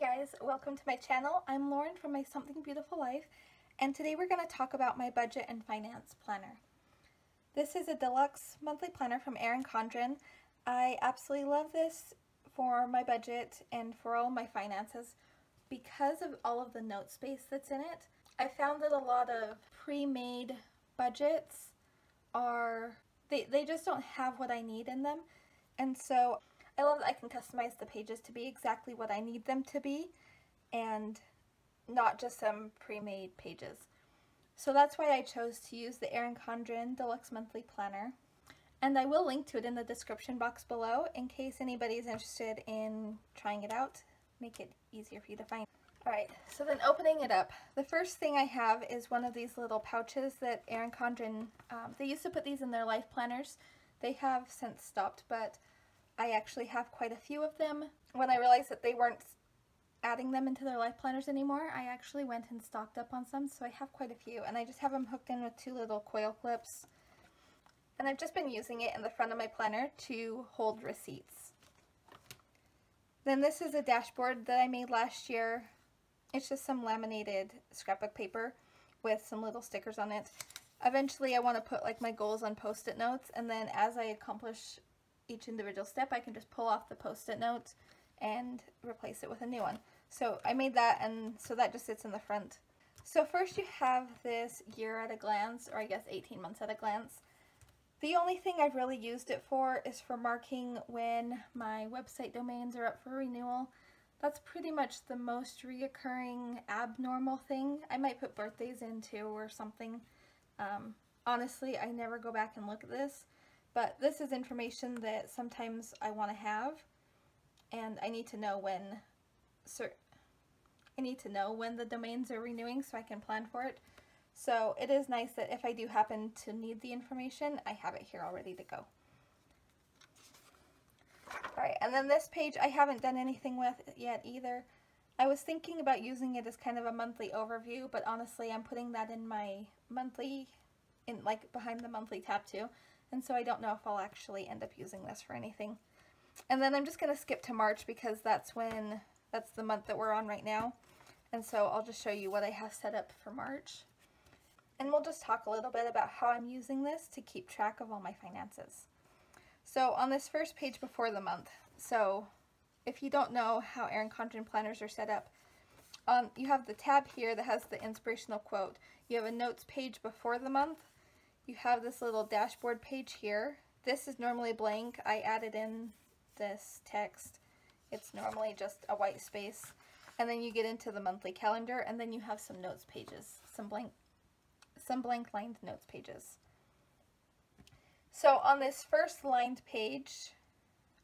guys, welcome to my channel. I'm Lauren from My Something Beautiful Life and today we're going to talk about my budget and finance planner. This is a deluxe monthly planner from Erin Condren. I absolutely love this for my budget and for all my finances because of all of the note space that's in it. I found that a lot of pre-made budgets are, they, they just don't have what I need in them and so I love that I can customize the pages to be exactly what I need them to be and not just some pre-made pages. So that's why I chose to use the Erin Condren Deluxe Monthly Planner. And I will link to it in the description box below in case anybody is interested in trying it out. Make it easier for you to find. Alright, so then opening it up, the first thing I have is one of these little pouches that Erin Condren, um, they used to put these in their life planners. They have since stopped, but I actually have quite a few of them. When I realized that they weren't adding them into their life planners anymore, I actually went and stocked up on some, so I have quite a few. And I just have them hooked in with two little coil clips. And I've just been using it in the front of my planner to hold receipts. Then this is a dashboard that I made last year. It's just some laminated scrapbook paper with some little stickers on it. Eventually I want to put like my goals on post-it notes and then as I accomplish each individual step, I can just pull off the post-it note and replace it with a new one. So I made that and so that just sits in the front. So first you have this year at a glance, or I guess 18 months at a glance. The only thing I've really used it for is for marking when my website domains are up for renewal. That's pretty much the most reoccurring abnormal thing. I might put birthdays in too or something. Um, honestly, I never go back and look at this. But this is information that sometimes I want to have and I need to know when I need to know when the domains are renewing so I can plan for it. So it is nice that if I do happen to need the information, I have it here all ready to go. Alright, and then this page I haven't done anything with yet either. I was thinking about using it as kind of a monthly overview, but honestly I'm putting that in my monthly, in like behind the monthly tab too and so I don't know if I'll actually end up using this for anything. And then I'm just going to skip to March because that's when, that's the month that we're on right now. And so I'll just show you what I have set up for March. And we'll just talk a little bit about how I'm using this to keep track of all my finances. So on this first page before the month, so if you don't know how Erin Condren planners are set up, um, you have the tab here that has the inspirational quote. You have a notes page before the month, you have this little dashboard page here. This is normally blank. I added in this text. It's normally just a white space. And then you get into the monthly calendar and then you have some notes pages, some blank, some blank lined notes pages. So on this first lined page,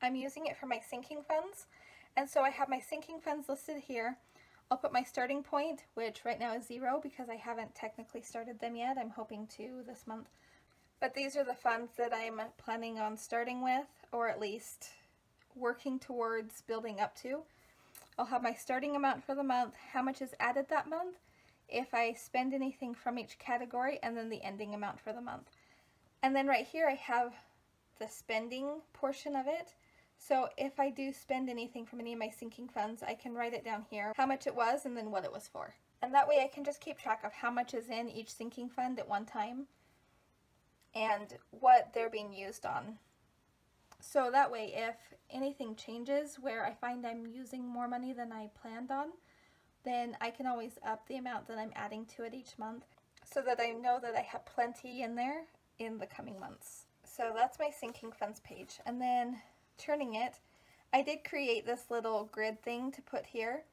I'm using it for my sinking funds. And so I have my sinking funds listed here. I'll put my starting point, which right now is zero because I haven't technically started them yet. I'm hoping to this month. But these are the funds that I'm planning on starting with, or at least working towards building up to. I'll have my starting amount for the month, how much is added that month, if I spend anything from each category, and then the ending amount for the month. And then right here I have the spending portion of it. So if I do spend anything from any of my sinking funds, I can write it down here, how much it was and then what it was for. And that way I can just keep track of how much is in each sinking fund at one time and what they're being used on. So that way if anything changes where I find I'm using more money than I planned on, then I can always up the amount that I'm adding to it each month so that I know that I have plenty in there in the coming months. So that's my sinking funds page. And then turning it, I did create this little grid thing to put here.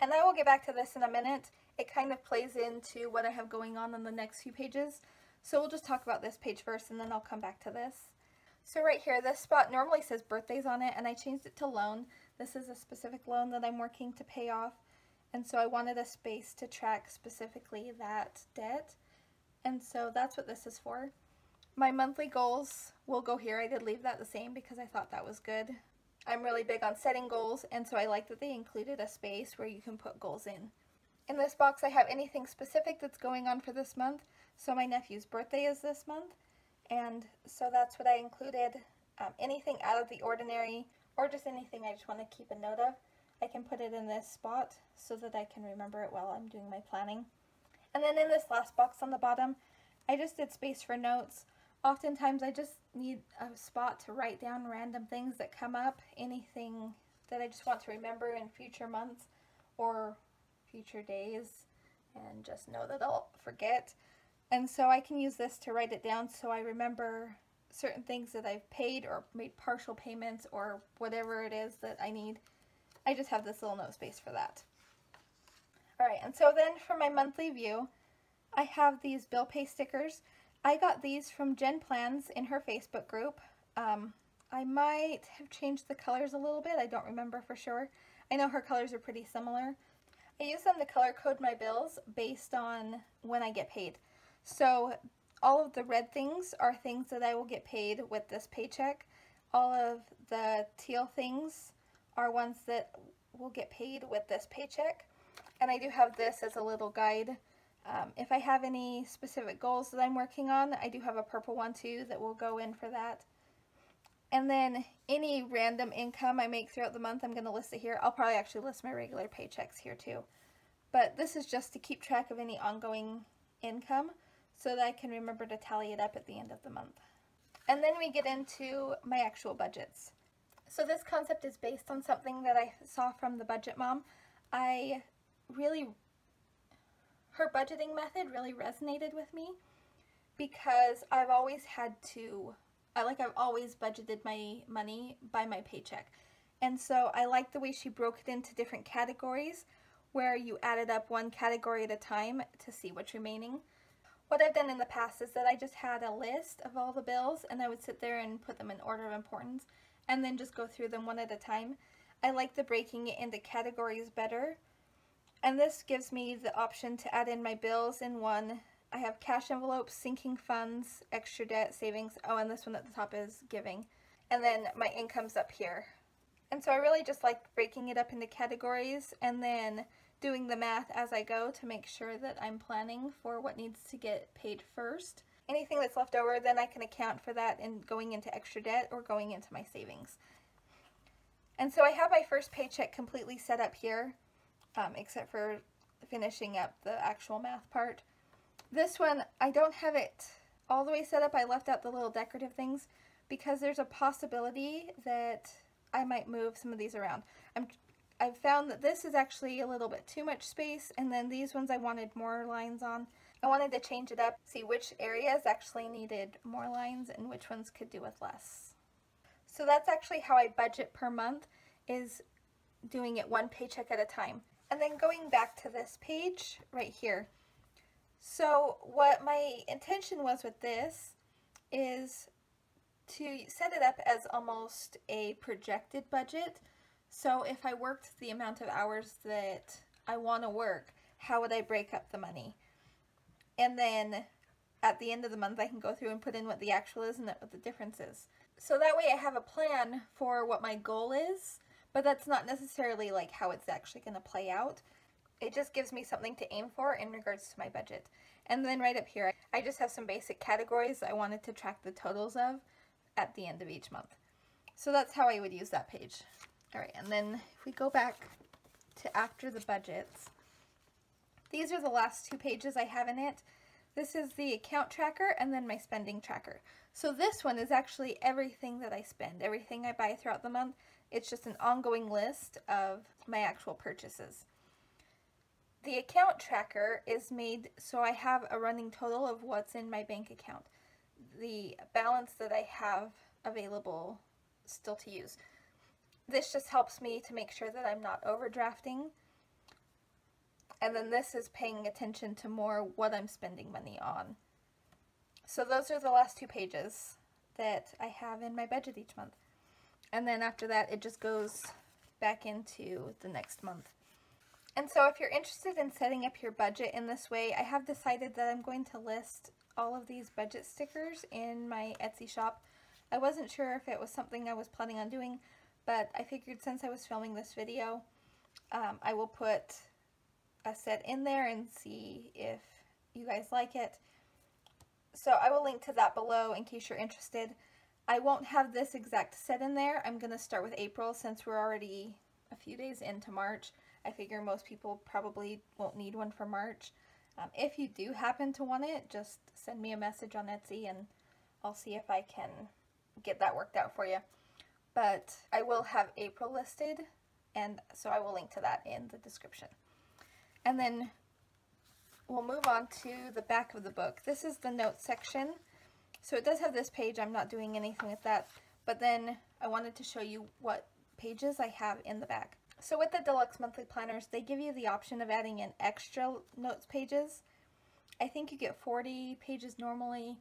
And I will get back to this in a minute. It kind of plays into what I have going on in the next few pages. So we'll just talk about this page first and then I'll come back to this. So right here, this spot normally says birthdays on it and I changed it to loan. This is a specific loan that I'm working to pay off. And so I wanted a space to track specifically that debt. And so that's what this is for. My monthly goals will go here. I did leave that the same because I thought that was good. I'm really big on setting goals and so I like that they included a space where you can put goals in. In this box I have anything specific that's going on for this month. So my nephew's birthday is this month and so that's what I included. Um, anything out of the ordinary or just anything I just want to keep a note of. I can put it in this spot so that I can remember it while I'm doing my planning. And then in this last box on the bottom, I just did space for notes. Oftentimes I just need a spot to write down random things that come up, anything that I just want to remember in future months or future days and just know that I'll forget. And so I can use this to write it down so I remember certain things that I've paid or made partial payments or whatever it is that I need. I just have this little note space for that. Alright, and so then for my monthly view, I have these bill pay stickers. I got these from Jen Plans in her Facebook group. Um, I might have changed the colors a little bit. I don't remember for sure. I know her colors are pretty similar. I use them to color code my bills based on when I get paid. So all of the red things are things that I will get paid with this paycheck. All of the teal things are ones that will get paid with this paycheck. And I do have this as a little guide. Um, if I have any specific goals that I'm working on, I do have a purple one too that will go in for that. And then any random income I make throughout the month, I'm going to list it here. I'll probably actually list my regular paychecks here too. But this is just to keep track of any ongoing income so that I can remember to tally it up at the end of the month. And then we get into my actual budgets. So this concept is based on something that I saw from the Budget Mom. I really, her budgeting method really resonated with me because I've always had to, I like I've always budgeted my money by my paycheck. And so I like the way she broke it into different categories where you added up one category at a time to see what's remaining. What I've done in the past is that I just had a list of all the bills and I would sit there and put them in order of importance and then just go through them one at a time. I like the breaking it into categories better and this gives me the option to add in my bills in one. I have cash envelopes, sinking funds, extra debt, savings. Oh, and this one at the top is giving. And then my income's up here. And so I really just like breaking it up into categories and then doing the math as I go to make sure that I'm planning for what needs to get paid first. Anything that's left over, then I can account for that in going into extra debt or going into my savings. And so I have my first paycheck completely set up here um, except for finishing up the actual math part. This one, I don't have it all the way set up. I left out the little decorative things because there's a possibility that I might move some of these around. I'm, I've found that this is actually a little bit too much space and then these ones I wanted more lines on. I wanted to change it up, see which areas actually needed more lines and which ones could do with less. So that's actually how I budget per month is doing it one paycheck at a time. And then going back to this page right here. So what my intention was with this is to set it up as almost a projected budget. So if I worked the amount of hours that I want to work, how would I break up the money? And then at the end of the month, I can go through and put in what the actual is and what the difference is. So that way I have a plan for what my goal is but that's not necessarily like how it's actually going to play out. It just gives me something to aim for in regards to my budget. And then right up here, I just have some basic categories I wanted to track the totals of at the end of each month. So that's how I would use that page. All right, and then if we go back to after the budgets, these are the last two pages I have in it. This is the account tracker and then my spending tracker. So this one is actually everything that I spend, everything I buy throughout the month. It's just an ongoing list of my actual purchases. The account tracker is made so I have a running total of what's in my bank account. The balance that I have available still to use. This just helps me to make sure that I'm not overdrafting. And then this is paying attention to more what I'm spending money on. So those are the last two pages that I have in my budget each month. And then after that, it just goes back into the next month. And so if you're interested in setting up your budget in this way, I have decided that I'm going to list all of these budget stickers in my Etsy shop. I wasn't sure if it was something I was planning on doing, but I figured since I was filming this video, um, I will put set in there and see if you guys like it. So I will link to that below in case you're interested. I won't have this exact set in there. I'm going to start with April since we're already a few days into March. I figure most people probably won't need one for March. Um, if you do happen to want it, just send me a message on Etsy and I'll see if I can get that worked out for you. But I will have April listed, and so I will link to that in the description. And then we'll move on to the back of the book. This is the notes section. So it does have this page. I'm not doing anything with that. But then I wanted to show you what pages I have in the back. So with the Deluxe Monthly Planners, they give you the option of adding in extra notes pages. I think you get 40 pages normally,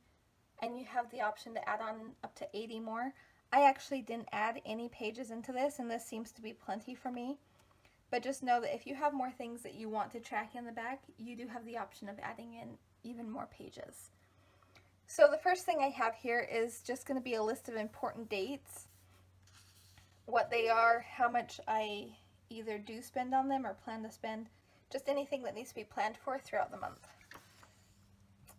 and you have the option to add on up to 80 more. I actually didn't add any pages into this, and this seems to be plenty for me. But just know that if you have more things that you want to track in the back, you do have the option of adding in even more pages. So the first thing I have here is just going to be a list of important dates, what they are, how much I either do spend on them or plan to spend, just anything that needs to be planned for throughout the month.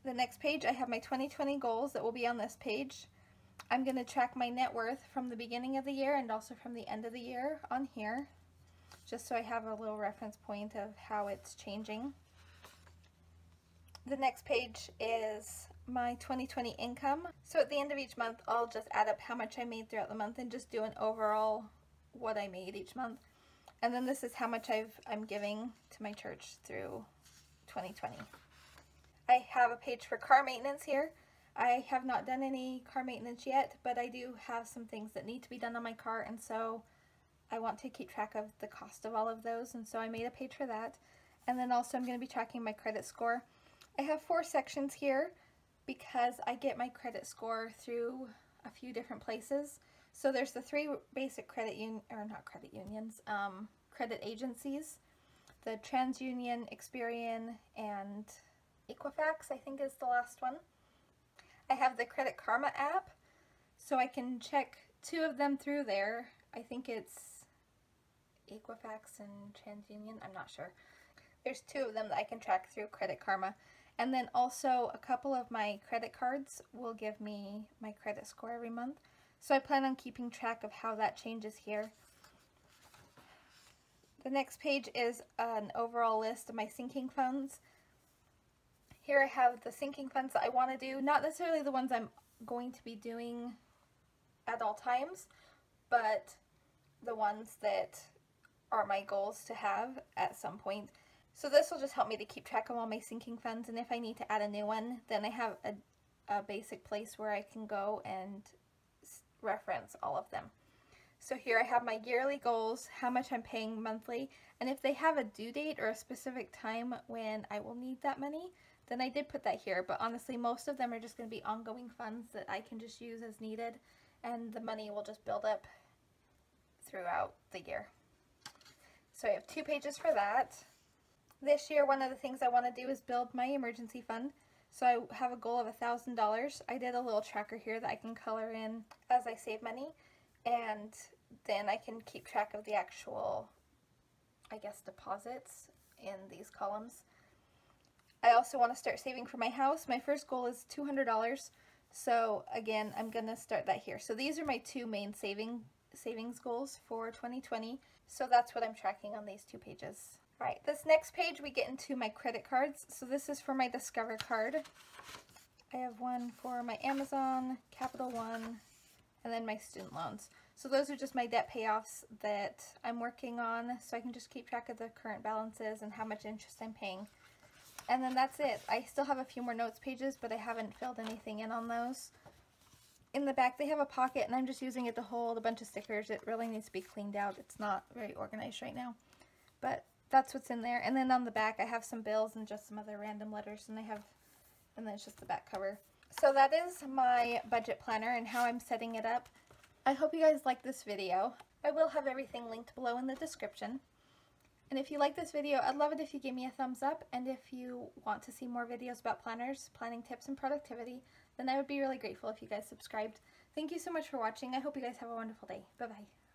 The next page, I have my 2020 goals that will be on this page. I'm going to track my net worth from the beginning of the year and also from the end of the year on here, just so I have a little reference point of how it's changing. The next page is my 2020 income. So at the end of each month, I'll just add up how much I made throughout the month and just do an overall what I made each month. And then this is how much I've, I'm giving to my church through 2020. I have a page for car maintenance here. I have not done any car maintenance yet, but I do have some things that need to be done on my car, and so I want to keep track of the cost of all of those, and so I made a page for that. And then also I'm going to be tracking my credit score. I have four sections here because I get my credit score through a few different places. So there's the three basic credit union, or not credit unions, um, credit agencies, the TransUnion, Experian, and Equifax, I think is the last one. I have the Credit Karma app, so I can check two of them through there. I think it's Equifax and TransUnion, I'm not sure. There's two of them that I can track through Credit Karma. And then also a couple of my credit cards will give me my credit score every month. So I plan on keeping track of how that changes here. The next page is an overall list of my sinking funds. Here I have the sinking funds that I want to do, not necessarily the ones I'm going to be doing at all times, but the ones that are my goals to have at some point. So this will just help me to keep track of all my sinking funds, and if I need to add a new one, then I have a, a basic place where I can go and reference all of them. So here I have my yearly goals, how much I'm paying monthly, and if they have a due date or a specific time when I will need that money, then I did put that here. But honestly, most of them are just going to be ongoing funds that I can just use as needed, and the money will just build up throughout the year. So I have two pages for that. This year, one of the things I want to do is build my emergency fund. So I have a goal of $1,000. I did a little tracker here that I can color in as I save money. And then I can keep track of the actual, I guess, deposits in these columns. I also want to start saving for my house. My first goal is $200. So again, I'm going to start that here. So these are my two main saving savings goals for 2020. So that's what I'm tracking on these two pages. All right, this next page we get into my credit cards. So this is for my Discover card. I have one for my Amazon, Capital One, and then my student loans. So those are just my debt payoffs that I'm working on so I can just keep track of the current balances and how much interest I'm paying. And then that's it. I still have a few more notes pages, but I haven't filled anything in on those. In the back, they have a pocket, and I'm just using it to hold a bunch of stickers. It really needs to be cleaned out. It's not very organized right now. But that's what's in there. And then on the back I have some bills and just some other random letters and I have, and then it's just the back cover. So that is my budget planner and how I'm setting it up. I hope you guys like this video. I will have everything linked below in the description. And if you like this video, I'd love it if you give me a thumbs up. And if you want to see more videos about planners, planning tips, and productivity, then I would be really grateful if you guys subscribed. Thank you so much for watching. I hope you guys have a wonderful day. Bye-bye.